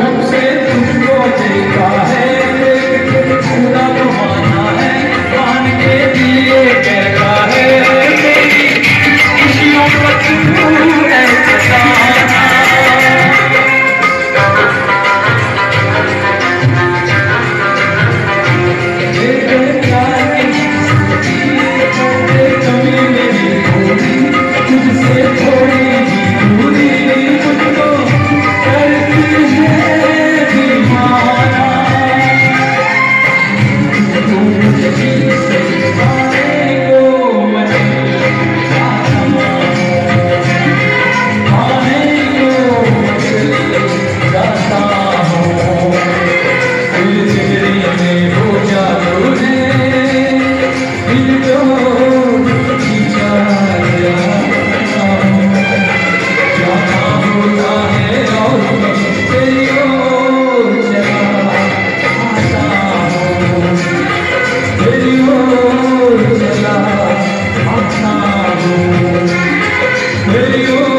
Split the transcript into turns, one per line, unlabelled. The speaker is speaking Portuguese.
Não sei o que vou te falar Hey,